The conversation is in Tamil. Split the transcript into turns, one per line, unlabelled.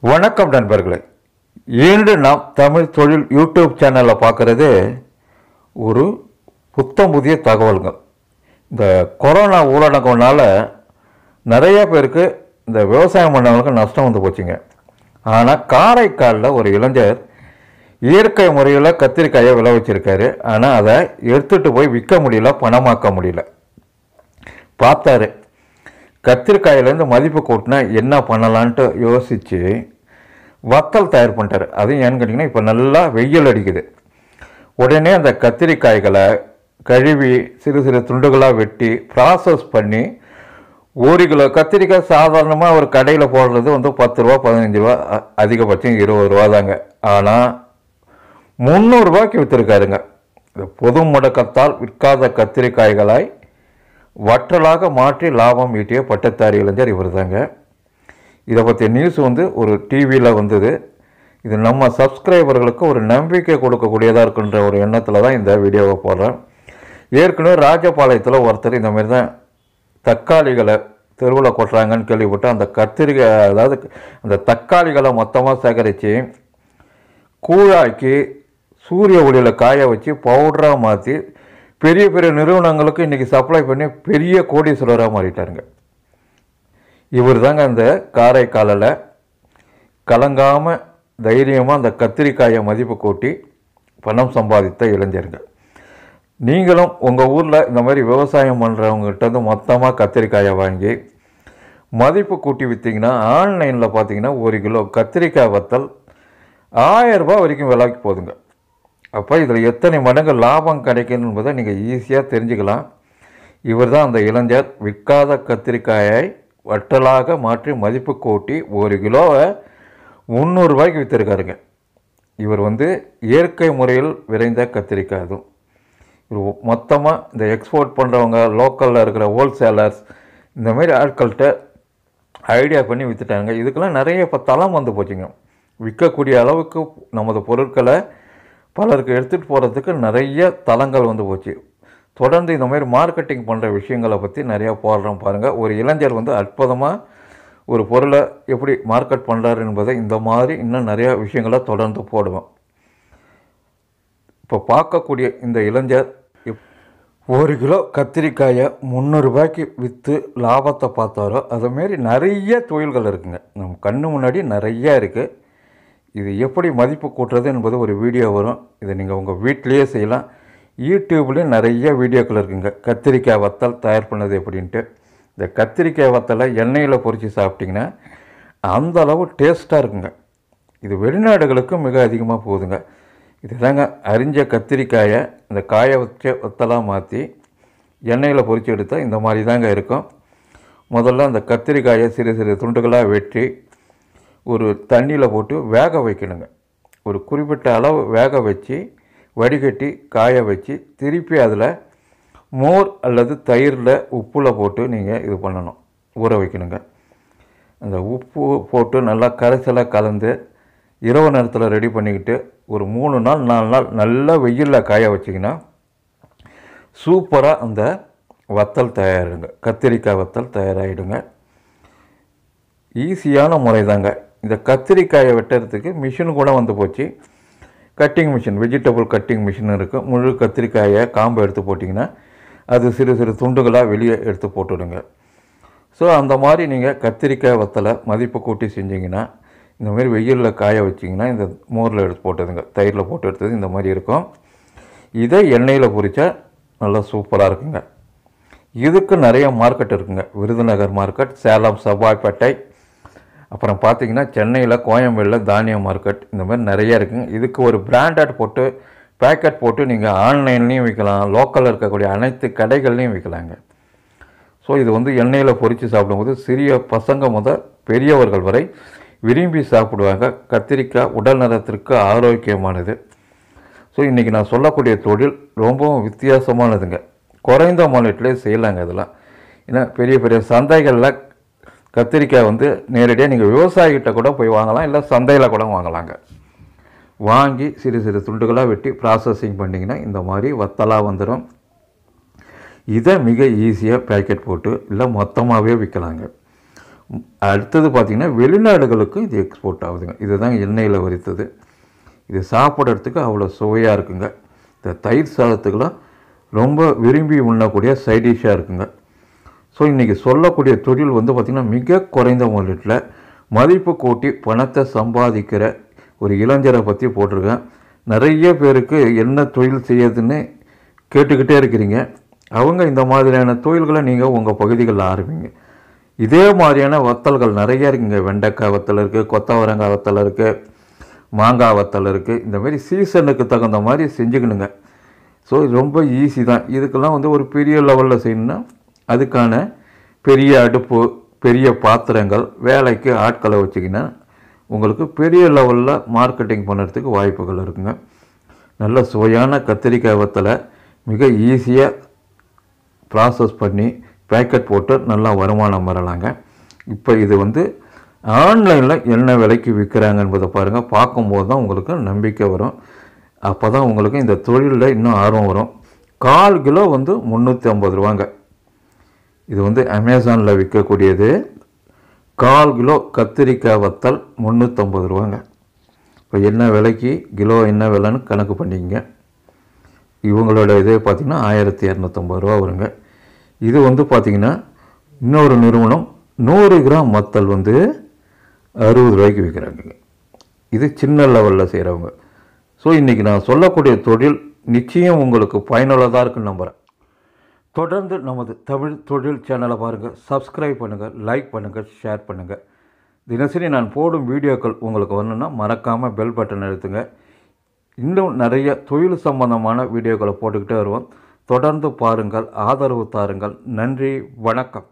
வணக்கம் நண்பர்களே. இன்று நாம் தமிழ் தொழில் யூடியூப் சேனலில் பார்க்குறது ஒரு புத்தம் புதிய தகவல்கள். இந்த கொரோனா ஊரடங்கம்னால நிறைய பேருக்கு இந்த விவசாயம் பண்ணவங்களுக்கு நஷ்டம் வந்து போச்சுங்க. ஆனால் காரைக்காலில் ஒரு இளைஞர் இயற்கை முறையில் கத்திரிக்காயை விளைவிச்சிருக்காரு. ஆனால் அதை எடுத்துகிட்டு போய் விற்க முடியல பணமாக்க முடியல. பார்த்தாரு. கத்திரிக்காயிலேருந்து மதிப்பு கூட்டினா என்ன பண்ணலான்ட்டு யோசித்து வத்தல் தயார் பண்ணிட்டாரு. அதுவும் ஏன்னு கேட்டிங்கன்னா இப்போ நல்லா வெயில் அடிக்குது. உடனே அந்த கத்திரிக்காய்களை கழுவி சிறு சிறு துண்டுகளாக வெட்டி ப்ராசஸ் பண்ணி ஒரு கிலோ கத்திரிக்காய் சாதாரணமாக ஒரு கடையில் போடுறது வந்து பத்து ரூபா பதினஞ்சு ரூபா அதிகபட்சம் இருபது ரூபா தாங்க. ஆனால் முந்நூறுரூவாய்க்கு விற்றுருக்காருங்க இந்த பொது முடக்கத்தால் விற்காத கத்திரிக்காய்களாய் வற்றலாக மாற்றி லாபம் ஈட்டிய பட்டத்தாரி இளைஞர் இவர் தாங்க இதை பற்றிய நியூஸ் வந்து ஒரு டிவியில் வந்தது. இது நம்ம சப்ஸ்கிரைபர்களுக்கு ஒரு நம்பிக்கை கொடுக்கக்கூடியதாக இருக்குன்ற ஒரு எண்ணத்தில் தான் இந்த வீடியோவை போடுறேன். ஏற்கனவே ராஜபாளையத்தில் ஒருத்தர் இந்த மாதிரி தான் தக்காளிகளை தெருவில் கொட்டுறாங்கன்னு கேள்விப்பட்டு அந்த கத்திரிக்காய் அதாவது அந்த தக்காளிகளை மொத்தமாக சேகரித்து கூழாக்கி சூரிய ஒளியில் காய வச்சு பவுடராக மாற்றி பெரிய பெரிய நிறுவனங்களுக்கு இன்றைக்கி சப்ளை பண்ணி பெரிய கோடீஸ்வரராக மாறிட்டாருங்க. இவர் தாங்க அந்த காரைக்காலில் கலங்காமல் தைரியமாக அந்த கத்திரிக்காயை மதிப்பு கூட்டி பணம் சம்பாதித்த இளைஞர்கள் நீங்களும் உங்கள் ஊரில் இந்த மாதிரி விவசாயம் பண்ணுறவங்ககிட்ட மொத்தமாக கத்திரிக்காயை வாங்கி மதிப்பு கூட்டி விற்றீங்கன்னா ஆன்லைனில் பார்த்தீங்கன்னா ஒரு கிலோ கத்திரிக்காய் வத்தல் ஆயிரம் ரூபாய் வரைக்கும் விலைக்கு போதுங்க. அப்போ இதில் எத்தனை மடங்கு லாபம் கிடைக்கும் என்பதை நீங்கள் ஈஸியாக தெரிஞ்சுக்கலாம். இவர் தான் அந்த இளைஞர். விற்காத கத்திரிக்காயை வட்டலாக மாற்றி மதிப்பு கூட்டி ஒரு கிலோவை முந்நூறுரூபாய்க்கு விற்றுருக்காருங்க இவர் வந்து இயற்கை முறையில் விரைந்த கத்திரிக்காய் அதுவும். இவர் மொத்தமாக இந்த எக்ஸ்போர்ட் பண்ணுறவங்க லோக்கலில் இருக்கிற ஹோல்சேலர்ஸ் இந்த மாதிரி ஆட்கள்கிட்ட ஐடியா பண்ணி விற்றுட்டாங்க இதுக்கெல்லாம் நிறைய இப்போ தளம் வந்து போச்சுங்க. விற்கக்கூடிய அளவுக்கு நமது பொருட்களை பலருக்கு எடுத்துகிட்டு போகிறதுக்கு நிறைய தளங்கள் வந்து போச்சு. தொடர்ந்து இந்த மாதிரி மார்க்கெட்டிங் பண்ணுற விஷயங்களை பற்றி நிறையா போடுறோம் பாருங்கள் ஒரு இளைஞர் வந்து அற்புதமாக ஒரு பொருளை எப்படி மார்க்கெட் பண்ணுறாரு என்பதை இந்த மாதிரி இன்னும் நிறையா விஷயங்களை தொடர்ந்து போடுவோம். இப்போ பார்க்கக்கூடிய இந்த இளைஞர் இப்- ஒரு கிலோ கத்திரிக்காயை முந்நூறுரூபாய்க்கு விற்று லாபத்தை பார்த்தாரோ அதுமாரி நிறைய தொழில்கள் இருக்குங்க. நம்ம கண்ணு முன்னாடி நிறையா இருக்குது இது எப்படி மதிப்பு கூட்டுறது என்பது ஒரு வீடியோ வரும். இதை நீங்கள் உங்கள் வீட்டிலேயே செய்யலாம். யூடியூப்லேயும் நிறைய வீடியோக்கள் இருக்குங்க. கத்திரிக்காய் வத்தல் தயார் பண்ணது எப்படின்ட்டு. இந்த கத்திரிக்காய் வத்தலை எண்ணெயில் பொரித்து சாப்பிட்டிங்கன்னா அந்த அளவு டேஸ்ட்டாக இருக்குங்க. இது வெளிநாடுகளுக்கு மிக அதிகமாக போகுதுங்க. இதுதாங்க அரிஞ்ச கத்திரிக்காயை இந்த காய வச்ச வத்தலாக மாற்றி எண்ணெயில் பொரித்து எடுத்தால் இந்த மாதிரி தாங்க இருக்கும். முதல்ல அந்த கத்திரிக்காயை சிறு சிறு துண்டுகளாக வெட்டி ஒரு தண்ணியில் போட்டு வேக வைக்கணுங்க. ஒரு குறிப்பிட்ட அளவு வேக வச்சு வடிகட்டி காய வச்சு திருப்பி அதில் மோர் அல்லது தயிரில் உப்பில் போட்டு நீங்கள் இது பண்ணணும். ஊற வைக்கணுங்க. அந்த உப்பு போட்டு நல்லா கரைசலை கலந்து இரவு நேரத்தில் ரெடி பண்ணிக்கிட்டு ஒரு மூணு நாள் நாலு நாள் நல்லா வெயிலில் காய வச்சிங்கன்னா சூப்பராக அந்த வத்தல் தயாரிடுங்க. கத்திரிக்காய் வத்தல் தயாராகிடுங்க ஈஸியான முறை தாங்க இந்த கத்திரிக்காயை வெட்டுறதுக்கு மிஷின் கூட வந்து போச்சு. Cutting machine vegetable cutting machine இருக்குது முழு கத்திரிக்காயை காம்பை எடுத்து போட்டிங்கன்னா அது சிறு சிறு துண்டுகளாக வெளியே எடுத்து போட்டுடுங்க. ஸோ அந்த மாதிரி நீங்கள் கத்திரிக்காய் வத்தலை மதிப்பு கூட்டி செஞ்சிங்கன்னா இந்த மாதிரி வெயிலில் காய வச்சிங்கன்னா இந்த மோரில் எடுத்து போட்டதுங்க தயிரில் போட்டு எடுத்தது இந்த மாதிரி இருக்கும். இதை எண்ணெயில் பொரித்தா நல்லா சூப்பராக இருக்குங்க. இதுக்கு நிறைய மார்க்கெட் இருக்குங்க. விருதுநகர் மார்க்கெட் சேலம் செவ்வாய்ப்பேட்டை அப்புறம் பார்த்தீங்கன்னா சென்னையில் கோயம்பேடில் தானிய மார்க்கெட் இந்த மாதிரி நிறையா இருக்குங்க. இதுக்கு ஒரு பிராண்டட் போட்டு பேக்கெட் போட்டு நீங்கள் ஆன்லைன்லேயும் விற்கலாம் லோக்கலில் இருக்கக்கூடிய அனைத்து கடைகள்லையும் விற்கலாங்க ஸோ இது வந்து எண்ணெயில் பொரித்து சாப்பிடும்போது சிறிய பசங்க முதல் பெரியவர்கள் வரை விரும்பி சாப்பிடுவாங்க. கத்திரிக்காய் உடல் நலத்திற்கு ஆரோக்கியமானது. ஸோ இன்றைக்கி நான் சொல்லக்கூடிய தொழில் ரொம்பவும் வித்தியாசமானதுங்க. குறைந்த மாநிலத்திலே செய்யலாங்க இதெல்லாம். ஏன்னா பெரிய பெரிய சந்தைகளில் கத்திரிக்காய் வந்து நேரடியாக நீங்கள் விவசாயிகிட்ட கூட போய் வாங்கலாம் இல்லை சந்தையில் கூட வாங்கலாங்க. வாங்கி சிறு சிறு துண்டுகளாக வெட்டி ப்ராசஸிங் பண்ணிங்கன்னா இந்த மாதிரி வத்தலாக வந்துடும் இதை மிக ஈஸியாக பேக்கெட் போட்டு இல்லை மொத்தமாகவே விற்கலாங்க அடுத்தது பார்த்திங்கன்னா வெளிநாடுகளுக்கு இது எக்ஸ்போர்ட் ஆகுதுங்க. இதுதான் எண்ணெயில் வரித்தது இது சாப்பிட்றதுக்கு அவ்வளோ சுவையாக இருக்குங்க. இந்த தயிர் சாதத்துக்கெல்லாம் ரொம்ப விரும்பி உண்ணக்கூடிய சைடிஷாக இருக்குங்க. ஸோ இன்றைக்கி சொல்லக்கூடிய தொழில் வந்து பார்த்திங்கன்னா மிக குறைந்த முதலீட்டில் மதிப்பு கூட்டி பணத்தை சம்பாதிக்கிற ஒரு இளைஞரை பற்றி போட்டிருக்கேன். நிறைய பேருக்கு என்ன தொழில் செய்யறதுன்னு கேட்டுக்கிட்டே இருக்கிறீங்க. அவங்க இந்த மாதிரியான தொழில்களை நீங்கள் உங்கள் பகுதிகளில் ஆரம்பிங்க. இதே மாதிரியான வத்தல்கள் நிறைய இருக்குங்க வெண்டைக்காய் வத்தல் இருக்குது கொத்தவரங்காய் வத்தல் இருக்குது மாங்காய் வத்தல் இருக்குது இந்த மாதிரி சீசனுக்கு தகுந்த மாதிரி செஞ்சுக்கணுங்க. ஸோ ரொம்ப ஈஸி தான். இதுக்கெல்லாம் வந்து ஒரு பெரிய லெவலில் செய்யணுன்னா அதுக்கான பெரிய அடுப்பு பெரிய பாத்திரங்கள் வேலைக்கு ஆட்களை வச்சிங்கன்னா உங்களுக்கு பெரிய லெவலில் மார்க்கெட்டிங் பண்ணுறதுக்கு வாய்ப்புகள் இருக்குங்க. நல்ல சுவையான கத்திரிக்காய் வத்தலை மிக ஈஸியாக ப்ராசஸ் பண்ணி பேக்கெட் போட்டு நல்லா வருமானம் வரலாங்க. இப்போ இது வந்து ஆன்லைனில் என்ன விலைக்கு விற்கிறாங்க என்பதை பாருங்கள் பார்க்கும்போது தான் உங்களுக்கு நம்பிக்கை வரும். அப்போ தான் உங்களுக்கு இந்த தொழிலில் இன்னும் ஆர்வம் வரும். கால் கிலோ வந்து முந்நூற்றி ஐம்பது ரூபாங்க. இது வந்து அமேசானில் விற்கக்கூடியது. கால் கிலோ கத்திரிக்காய் வத்தல் முந்நூற்றம்பது ரூபாங்க. இப்போ என்ன விலைக்கு கிலோ என்ன விலைன்னு கணக்கு பண்ணிக்கங்க. இவங்களோட இது பார்த்திங்கன்னா ஆயிரத்தி இரநூத்தம்பது ரூபா வருங்க. இது வந்து பார்த்திங்கன்னா இன்னொரு நிறுவனம் நூறு கிராம் மத்தல் வந்து அறுபது ரூபாய்க்கு விற்கிறாங்க. இது சின்ன லெவலில் செய்கிறவங்க ஸோ இன்றைக்கி நான் சொல்லக்கூடிய தொழில் நிச்சயம் உங்களுக்கு பயனுள்ளதாக இருக்குன்னு நம்புகிறேன் தொடர்ந்து நமது தமிழ் தொழில் சேனலை பாருங்கள் சப்ஸ்கிரைப் பண்ணுங்கள் லைக் பண்ணுங்கள் ஷேர் பண்ணுங்கள் தினசரி நான் போடும் வீடியோக்கள் உங்களுக்கு வரணுன்னா மறக்காமல் பெல் பட்டன் எழுத்துங்க இன்னும் நிறைய தொழில் சம்பந்தமான வீடியோக்களை போட்டுக்கிட்டே வருவோம். தொடர்ந்து பாருங்கள் ஆதரவு தாருங்கள். நன்றி வணக்கம்.